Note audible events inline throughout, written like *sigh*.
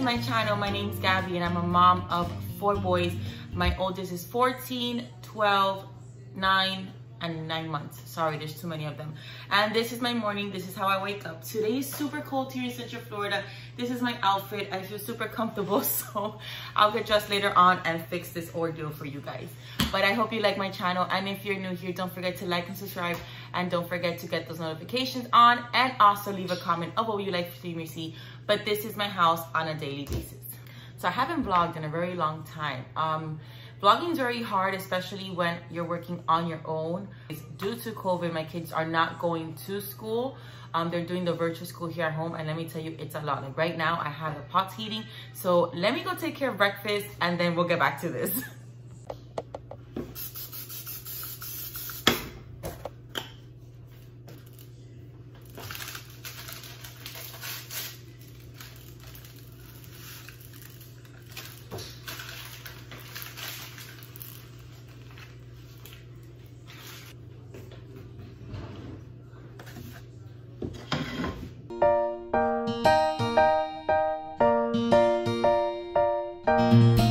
to my channel. My name is Gaby and i'm a mom of four boys. My oldest is 14 12 9 and nine months. Sorry there's too many of them. And this is my morning. This is how i wake up. Today is super cold here in central florida. This is my outfit. I feel super comfortable *laughs* so i'll get dressed later on and fix this ordeal for you guys. But i hope you like my channel and if you're new here don't forget to like and subscribe and don't forget to get those notifications on and also leave a comment of what you like to see me see but this is my house on a daily basis so i haven't vlogged in a very long time um Vlogging is very hard, especially when you're working on your own. Due to COVID, my kids are not going to school. Um, they're doing the virtual school here at home. And let me tell you, it's a lot. Like right now, I have the pots heating. So let me go take care of breakfast and then we'll get back to this. *laughs* So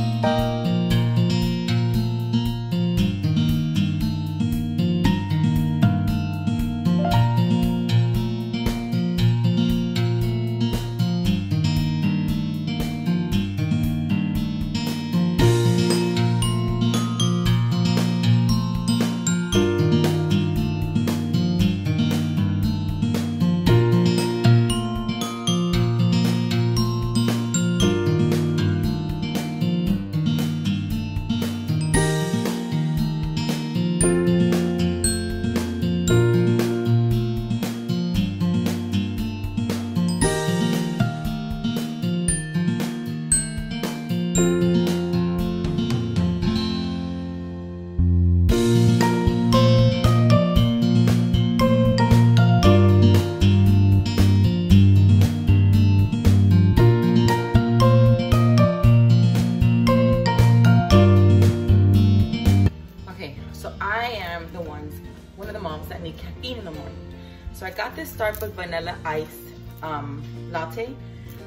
vanilla iced um, latte.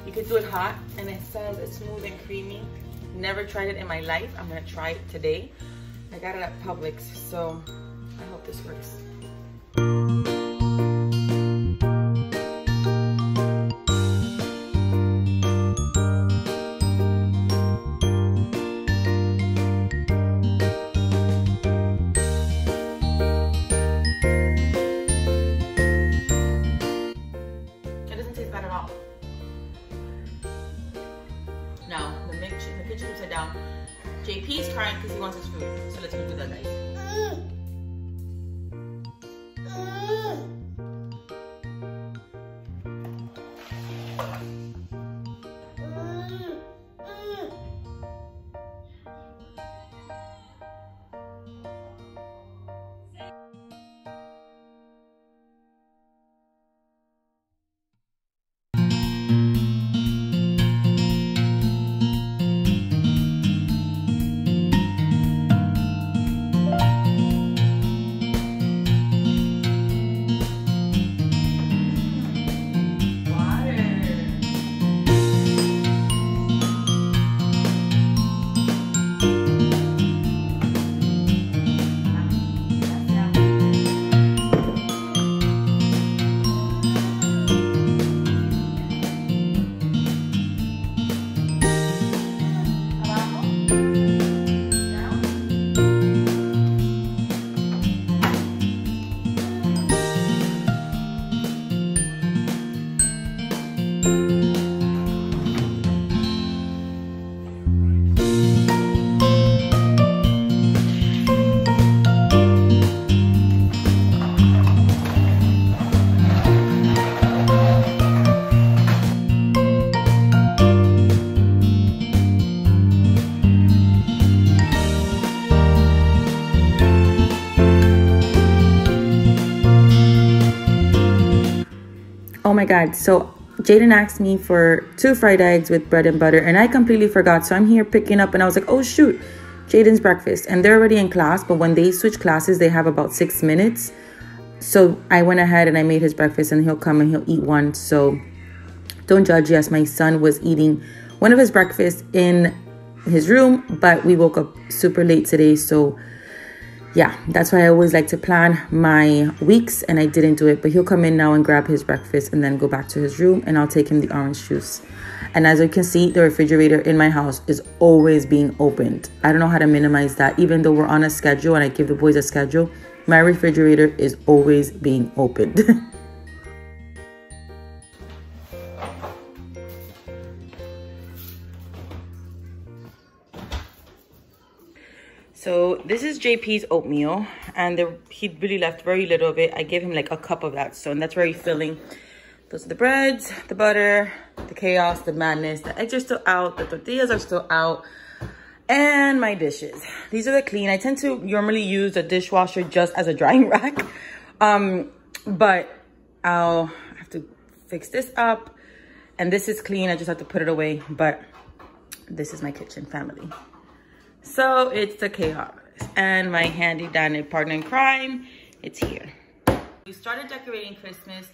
You could do it hot and it says it's smooth and creamy. Never tried it in my life. I'm gonna try it today. I got it at Publix, so I hope this works. My God. So Jaden asked me for two fried eggs with bread and butter, and I completely forgot. So I'm here picking up, and I was like, oh shoot, Jaden's breakfast. And they're already in class, but when they switch classes, they have about six minutes. So I went ahead and I made his breakfast, and he'll come and he'll eat one. So don't judge. Yes, my son was eating one of his breakfasts in his room, but we woke up super late today. So yeah, that's why I always like to plan my weeks and I didn't do it. But he'll come in now and grab his breakfast and then go back to his room and I'll take him the orange juice. And as you can see, the refrigerator in my house is always being opened. I don't know how to minimize that. Even though we're on a schedule and I give the boys a schedule, my refrigerator is always being opened. *laughs* So this is JP's oatmeal and there, he really left very little of it. I gave him like a cup of that. So and that's very filling. Those are the breads, the butter, the chaos, the madness. The eggs are still out. The tortillas are still out. And my dishes. These are the clean. I tend to normally use a dishwasher just as a drying *laughs* rack. Um, but I'll have to fix this up. And this is clean. I just have to put it away. But this is my kitchen family. So it's the chaos. And my handy dandy partner in crime, it's here. We started decorating Christmas,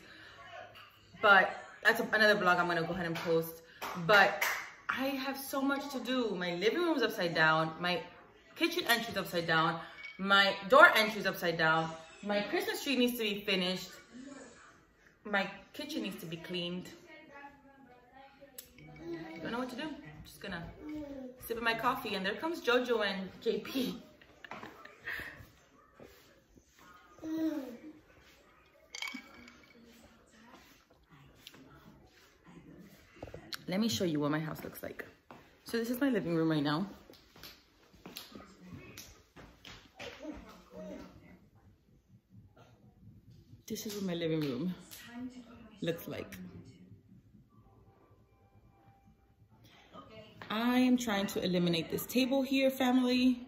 but that's another vlog I'm gonna go ahead and post. But I have so much to do. My living room's upside down. My kitchen entry's upside down. My door entry's upside down. My Christmas tree needs to be finished. My kitchen needs to be cleaned. Don't know what to do. I'm just gonna sipping my coffee and there comes Jojo and JP. Let me show you what my house looks like. So this is my living room right now. This is what my living room looks like. I am trying to eliminate this table here, family.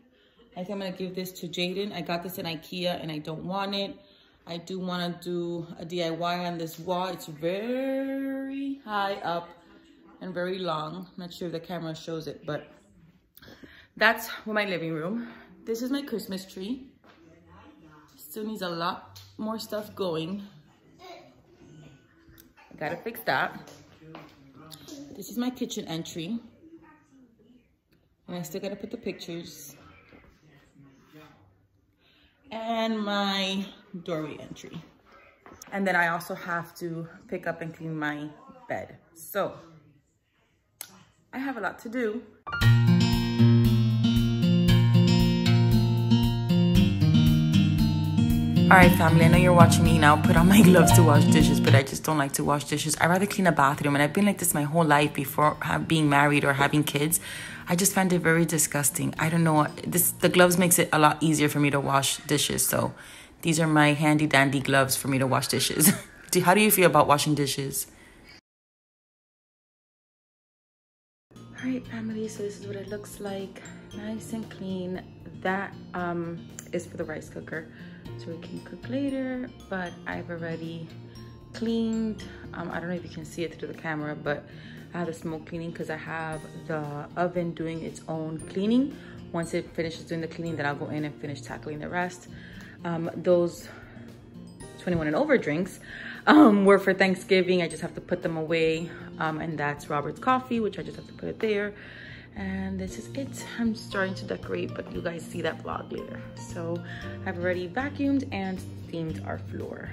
I think I'm gonna give this to Jaden. I got this in Ikea and I don't want it. I do wanna do a DIY on this wall. It's very high up and very long. I'm not sure if the camera shows it, but that's my living room. This is my Christmas tree. Still needs a lot more stuff going. I gotta fix that. This is my kitchen entry. And I still gotta put the pictures. And my doorway entry. And then I also have to pick up and clean my bed. So I have a lot to do. All right, family, I know you're watching me now put on my *laughs* gloves to wash dishes, but I just don't like to wash dishes. i rather clean a bathroom, and I've been like this my whole life before being married or having kids. I just find it very disgusting. I don't know. This The gloves makes it a lot easier for me to wash dishes, so these are my handy dandy gloves for me to wash dishes. *laughs* How do you feel about washing dishes? All right, family, so this is what it looks like. Nice and clean. That um, is for the rice cooker so we can cook later but I've already cleaned um, I don't know if you can see it through the camera but I have a smoke cleaning because I have the oven doing its own cleaning. Once it finishes doing the cleaning then I'll go in and finish tackling the rest. Um, those 21 and over drinks um, were for Thanksgiving. I just have to put them away um, and that's Robert's coffee which I just have to put it there. And this is it. I'm starting to decorate but you guys see that vlog later. So i've already vacuumed and steamed our floor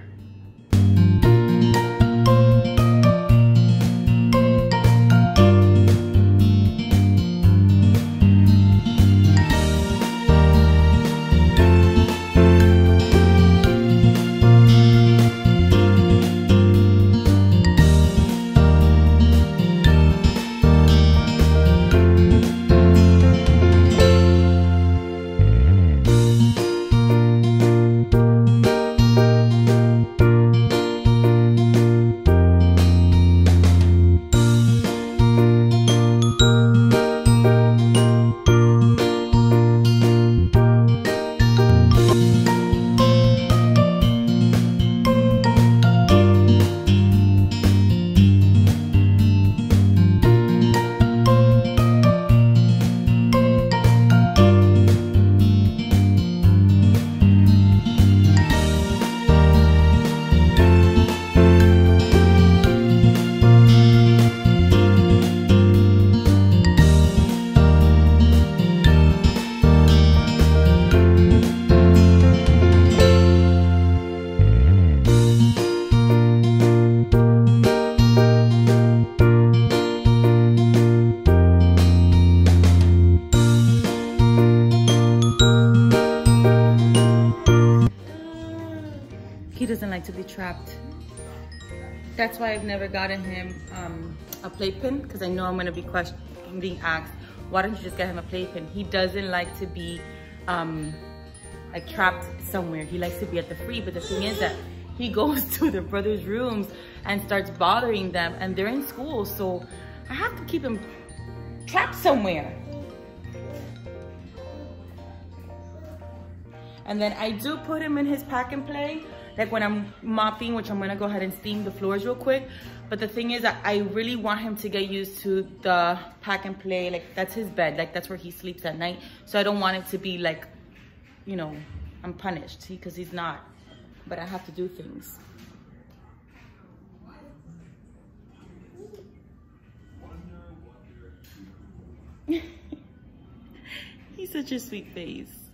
That's why I've never gotten him um, a playpen because I know I'm gonna be questioned, being asked, why don't you just get him a playpen? He doesn't like to be um, like trapped somewhere. He likes to be at the free, but the thing is that he *laughs* goes to the brothers' rooms and starts bothering them and they're in school. So I have to keep him trapped somewhere. And then I do put him in his pack and play, like when I'm mopping, which I'm gonna go ahead and steam the floors real quick. But the thing is that I really want him to get used to the pack and play. Like that's his bed, like that's where he sleeps at night. So I don't want it to be like, you know, I'm punished because he's not. But I have to do things. *laughs* he's such a sweet face.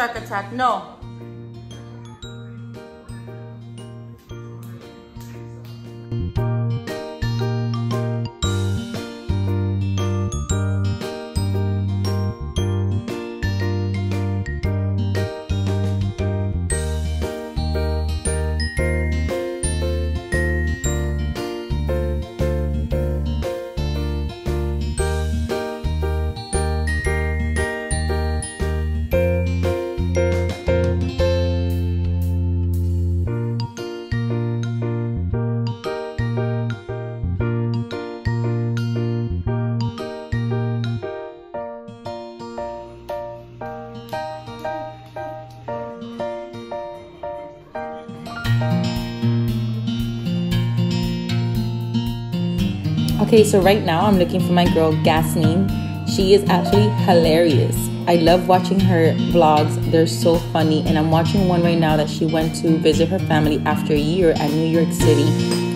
Shark attack, no. Okay, so right now I'm looking for my girl Gasnine. She is actually hilarious. I love watching her vlogs. They're so funny. And I'm watching one right now that she went to visit her family after a year at New York City.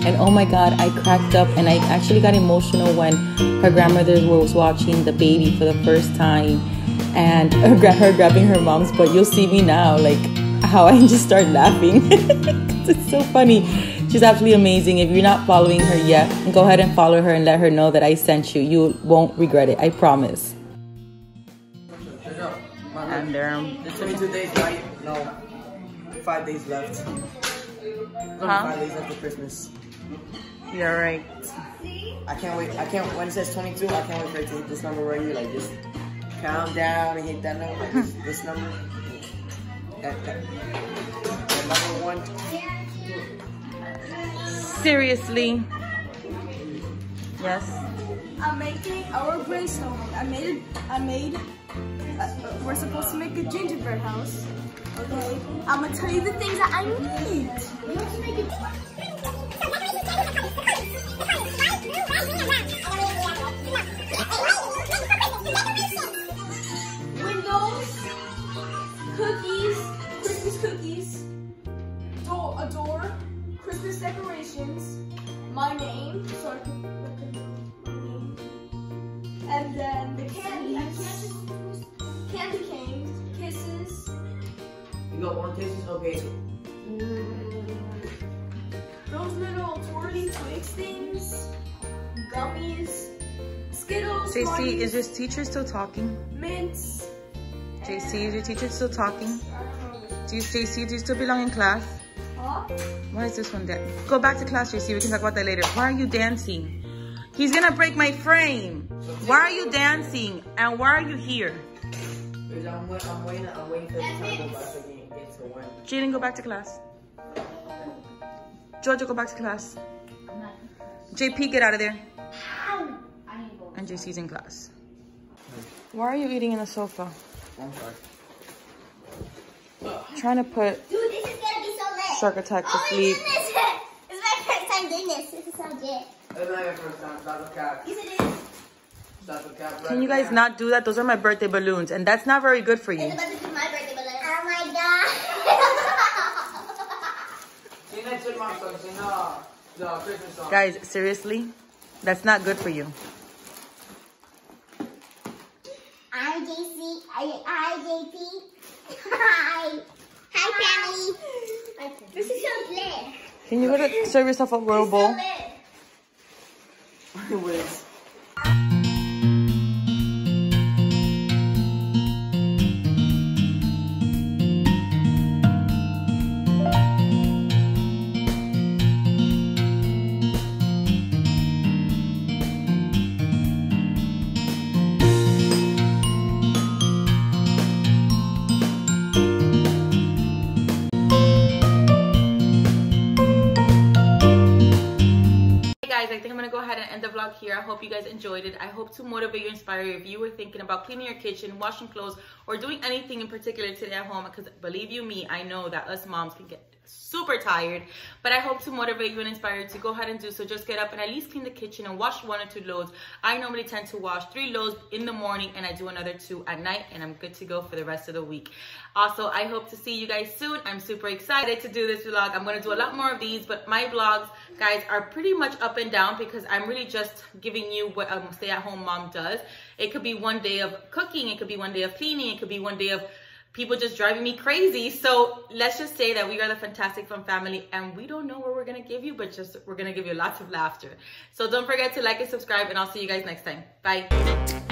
And oh my God, I cracked up and I actually got emotional when her grandmother was watching the baby for the first time and *laughs* her, grabbing her mom's butt. You'll see me now, like how I *laughs* just start laughing. *laughs* it's so funny. She's absolutely amazing. If you're not following her yet, go ahead and follow her and let her know that I sent you. You won't regret it. I promise. And there. um, 22 days, right? No, five days left. Huh? Five days after Christmas. You're right. I can't wait. I can't. When it says 22, I can't wait for it to hit this number right here. Like just count down and hit that number. Like this, this number. *laughs* That, that, that number one. Seriously. Yes. I'm making our brainstorm. I made it. I made. Uh, we're supposed to make a gingerbread house. Okay. I'm gonna tell you the things that I need. You have to make it. Name, so I can my name, and then the candies, candy canes, kisses. You got one kisses? Okay. Mm. Those little twirly twigs things. gummies, Skittles, JC, Smarties, is your teacher still talking? mints. JC, is your teacher still talking? I don't know. Do you, JC, do you still belong in class? Huh? Why is this one dead? Go back to class, JC. We can talk about that later. Why are you dancing? He's gonna break my frame. Why are you dancing? And why are you here? Because I'm, wait- I'm waiting, I'm waiting for the time to go back again, get to one. Jaden, go back to class. Georgia, go back to class. JP, get out of there. And JC's in class. Why are you eating in the sofa? I'm sorry. Trying to put Dude, this is gonna be so lit. Shark Attack to oh sleep. my. It's my first time doing this. This is so good. That's not your first time, stop the cap. Yes, it is. Stop the cap. Can you guys not do that? Those are my birthday balloons, and that's not very good for you. It's about to be my birthday balloon. Oh, oh my god. Sing that chipmunk song, sing the Christmas song. Guys, seriously, that's not good for you. I'm JC. I, I JP. *laughs* Hi. Hi, family. This is so lit. Can you go to serve yourself a royal So bowl? lit. *laughs* Wiz. Enjoyed it. I hope to motivate you, inspire you. If you were thinking about cleaning your kitchen, washing clothes, or doing anything in particular today at home, because believe you me, I know that us moms can get super tired. But I hope to motivate you and inspire you to go ahead and do so. Just get up and at least clean the kitchen and wash one or two loads. I normally tend to wash three loads in the morning and I do another two at night, and I'm good to go for the rest of the week. Also, I hope to see you guys soon. I'm super excited to do this vlog. I'm gonna do a lot more of these, but my vlogs, guys, are pretty much up and down because I'm really just giving you what a stay-at-home mom does. It could be one day of cooking, it could be one day of cleaning, it could be one day of people just driving me crazy. So let's just say that we are the Fantastic Fun family and we don't know what we're gonna give you, but just we're gonna give you lots of laughter. So don't forget to like and subscribe and I'll see you guys next time. Bye.